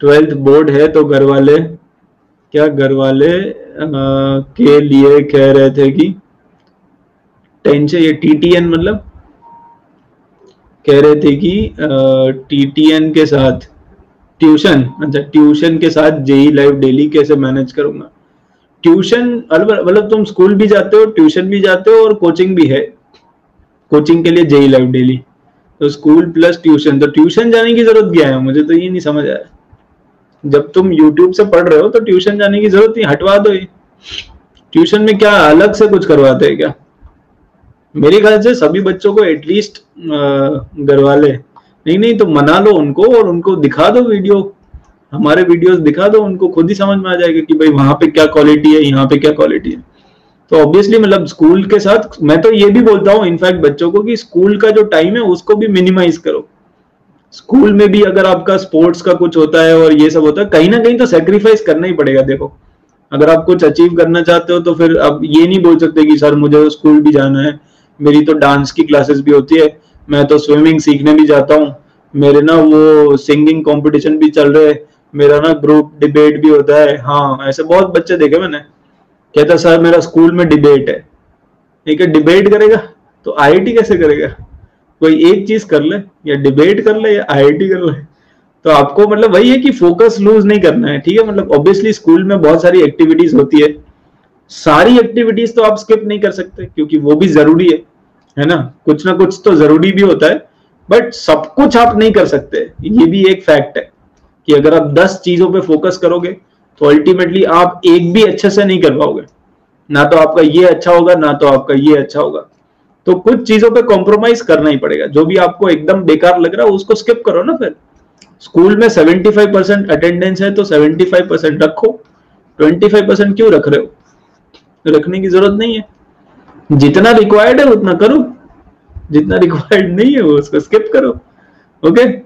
Twelfth board है तो घर वाले क्या घर वाले के लिए कह रहे थे कि टेंशन, ये टीटीएन मतलब? कह रहे थे कि टीटीएन के साथ ट्यूशन अच्छा ट्यूशन के साथ जेई लाइव डेली कैसे मैनेज करूँगा? ट्यूशन मतलब तुम स्कूल भी जाते हो, ट्यूशन भी जाते हो और कोचिंग भी है। कोचिंग के लिए जेई लाइव डेली। तो स्कूल प्लस ट्यूशन तो ट्यूशन जाने की ज़रूरत क्या है? मुझे तो ये नहीं समझ आया जब तुम यूट्यूब से पढ़ रहे हो तो ट्यूशन जाने की ज़रूरत नहीं, हटवा दो ये। ट्यूशन में क्या अलग से कुछ करवाते हैं क्या? मेरे ख्याल से सभी बच्चों को एटलीस्ट घर वाले नहीं नहीं तो मना लो उनको और उनको दिखा दो वीडियो हमारे वीडियोस दिखा दो, उनको खुद ही समझ में आ जाएगा कि भाई वहाँ पे क्या क्वालिटी है, यहाँ पे क्या क्वालिटी है। तो ऑब्वियसली मतलब स्कूल के साथ, मैं तो ये भी बोलता हूँ इनफैक्ट बच्चों को कि स्कूल का जो टाइम है, उसको भी मिनिमाइज करो। स्कूल में भी अगर आपका स्पोर्ट्स का कुछ होता है और ये सब होता है, कहीं ना कहीं तो सेक्रीफाइस करना ही पड़ेगा, देखो। अगर आप कुछ अचीव करना चाहते हो तो फिर आप ये नहीं बोल सकते कि, सर, मुझे स्कूल भी जाना है, मेरी तो डांस की क्लासेस भी होती है, मैं तो स्विमिंग सीखने भी जाता हूँ, मेरे ना वो सिंगिंग कंपटीशन भी चल रहे, मेरा ना ग्रुप डिबेट भी होता है। हाँ ऐसे बहुत बच्चे देखे मैंने। कहता, सर, मेरा स्कूल में डिबेट है। ठीक है डिबेट करेगा? तो आईआईटी कैसे करेगा? कोई एक चीज़ कर ले, या डिबेट कर ले, या आईआईटी कर ले। तो आपको मतलब वही है कि फोकस लूज नहीं करना है, ठीक है? मतलब ऑब्वियसली स्कूल में बहुत सारी एक्टिविटीज़ होती है। सारी एक्टिविटीज़ तो आप स्किप नहीं कर सकते, क्योंकि वो भी ज़रूरी है है ना? कुछ ना कुछ तो ज़रूरी भी होता है बट सब कुछ आप नहीं कर सकते। ये भी एक फैक्ट है कि अगर आप दस चीज़ों पे फोकस करोगे तो अल्टीमेटली आप एक भी अच्छे से नहीं कर पाओगे। ना तो आपका ये अच्छा होगा, ना तो आपका ये अच्छा होगा। तो कुछ चीज़ों पे कॉम्प्रोमाइज करना ही पड़ेगा। जो भी आपको एकदम बेकार लग रहा है, उसको स्किप करो ना फिर। स्कूल में 75 परसेंट अटेंडेंस है तो 75 परसेंट रखो। 25 परसेंट क्यों रख रहे हो? रखने की ज़रूरत नहीं है। जितना रिक्वायर्ड है, उतना करो। जितना रिक्वायर्ड नहीं है, वो उसको स्किप करो। ओके